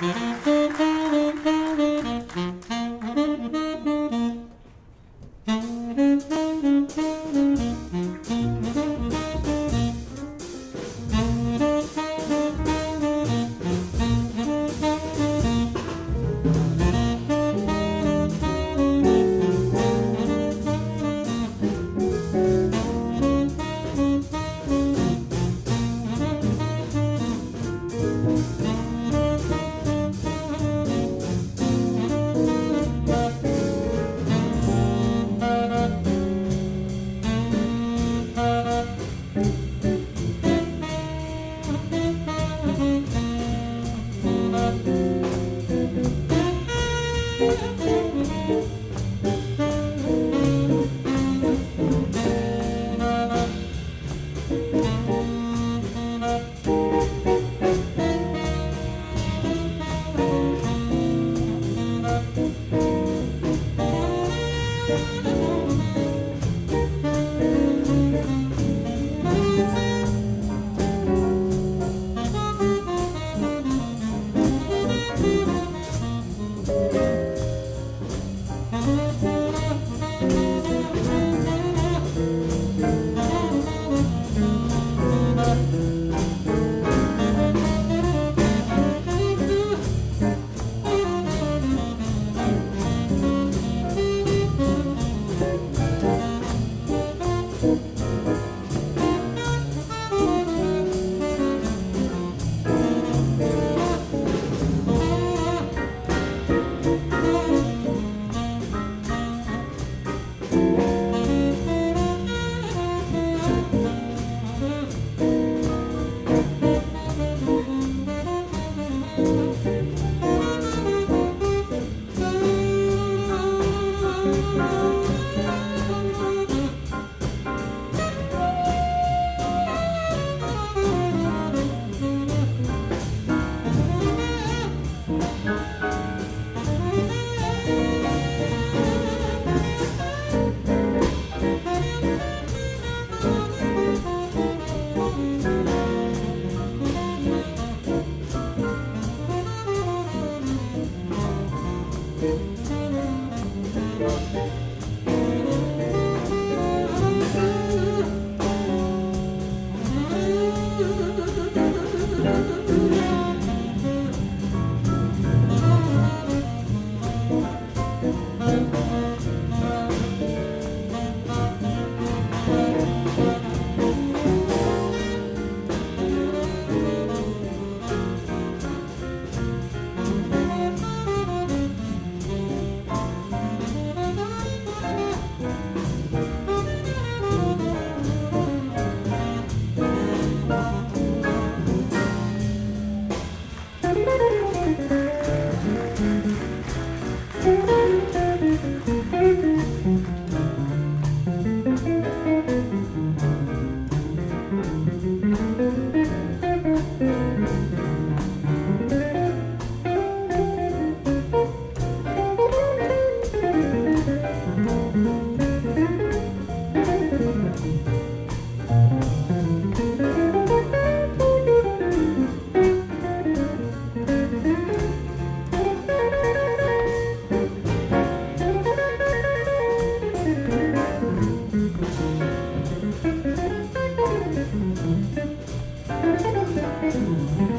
うん。Thank Mm-hmm.